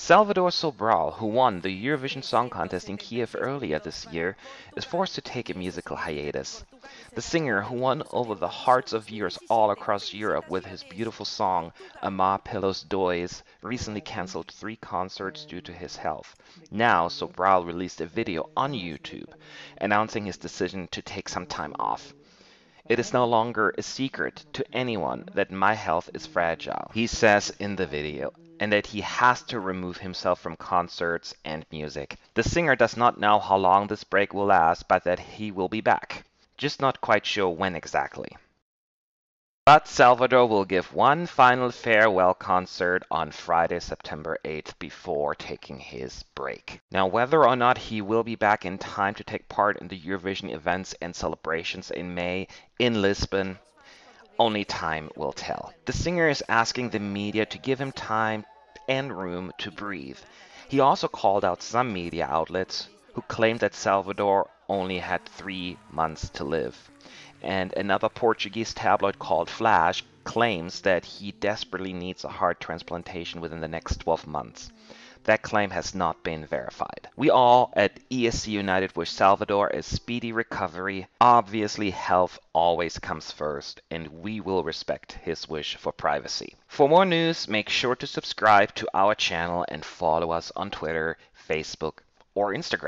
Salvador Sobral, who won the Eurovision Song Contest in Kiev earlier this year, is forced to take a musical hiatus. The singer, who won over the hearts of viewers all across Europe with his beautiful song Amar pelos dois, recently cancelled three concerts due to his health. Now, Sobral released a video on YouTube announcing his decision to take some time off. It is no longer a secret to anyone that my health is fragile, he says in the video and that he has to remove himself from concerts and music. The singer does not know how long this break will last, but that he will be back. Just not quite sure when exactly. But Salvador will give one final farewell concert on Friday, September 8th before taking his break. Now, whether or not he will be back in time to take part in the Eurovision events and celebrations in May in Lisbon only time will tell. The singer is asking the media to give him time and room to breathe. He also called out some media outlets who claimed that Salvador only had three months to live. And another Portuguese tabloid called Flash claims that he desperately needs a heart transplantation within the next 12 months. That claim has not been verified. We all at ESC United wish Salvador a speedy recovery. Obviously, health always comes first, and we will respect his wish for privacy. For more news, make sure to subscribe to our channel and follow us on Twitter, Facebook, or Instagram.